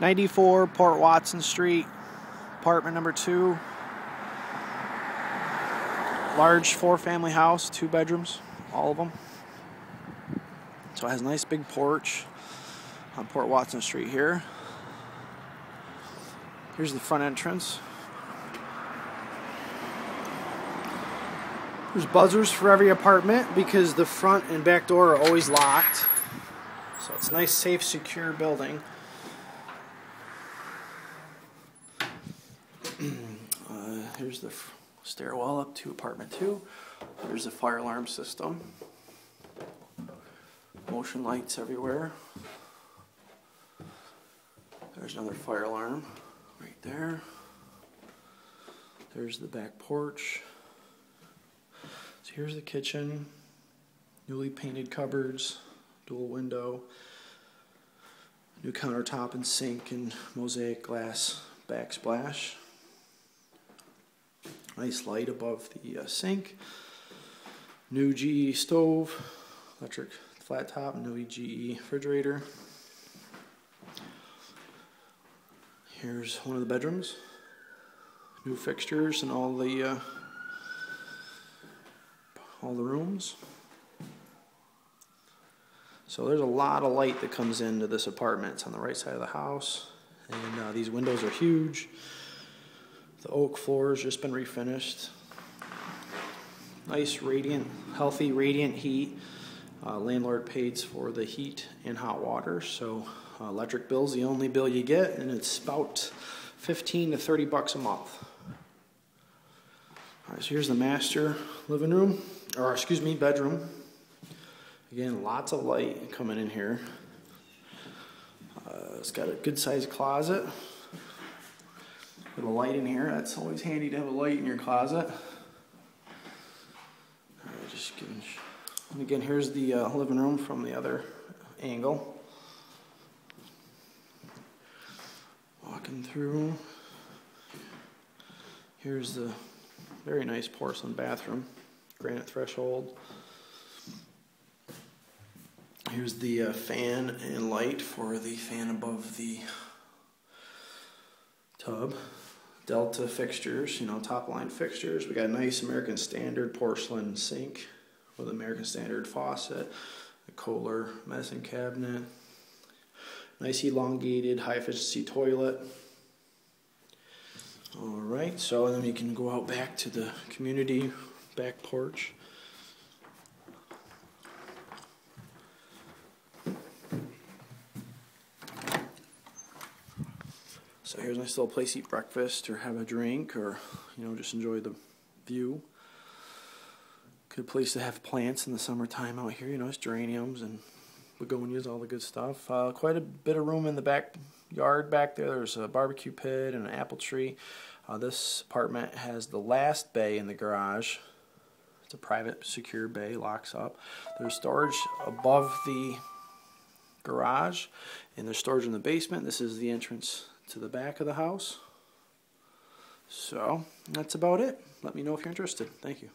94 Port Watson Street, apartment number two. Large four family house, two bedrooms, all of them. So it has a nice big porch on Port Watson Street here. Here's the front entrance. There's buzzers for every apartment because the front and back door are always locked. So it's a nice, safe, secure building. uh, here's the stairwell up to apartment two. There's a fire alarm system. Motion lights everywhere. There's another fire alarm right there. There's the back porch. So here's the kitchen. Newly painted cupboards, dual window, new countertop and sink and mosaic glass backsplash. Nice light above the uh, sink. New GE stove, electric flat top, new GE refrigerator. Here's one of the bedrooms. New fixtures and all the uh, all the rooms. So there's a lot of light that comes into this apartment. It's on the right side of the house, and uh, these windows are huge. The oak floor has just been refinished. Nice, radiant, healthy, radiant heat. Uh, landlord pays for the heat and hot water, so uh, electric bill's the only bill you get, and it's about 15 to 30 bucks a month. All right, so here's the master living room, or excuse me, bedroom. Again, lots of light coming in here. Uh, it's got a good sized closet with a light in here. That's always handy to have a light in your closet. Right, just getting, and again, here's the uh, living room from the other angle. Walking through. Here's the very nice porcelain bathroom, granite threshold. Here's the uh, fan and light for the fan above the tub. Delta fixtures, you know, top line fixtures. We got a nice American Standard porcelain sink with American Standard faucet, a Kohler medicine cabinet, nice elongated high efficiency toilet. All right, so then we can go out back to the community back porch. So here's a nice little place to eat breakfast or have a drink or, you know, just enjoy the view. Good place to have plants in the summertime out here, you know, it's geraniums and begonias, all the good stuff. Uh, quite a bit of room in the backyard back there. There's a barbecue pit and an apple tree. Uh, this apartment has the last bay in the garage. It's a private, secure bay, locks up. There's storage above the garage, and there's storage in the basement. This is the entrance to the back of the house. So that's about it. Let me know if you're interested. Thank you.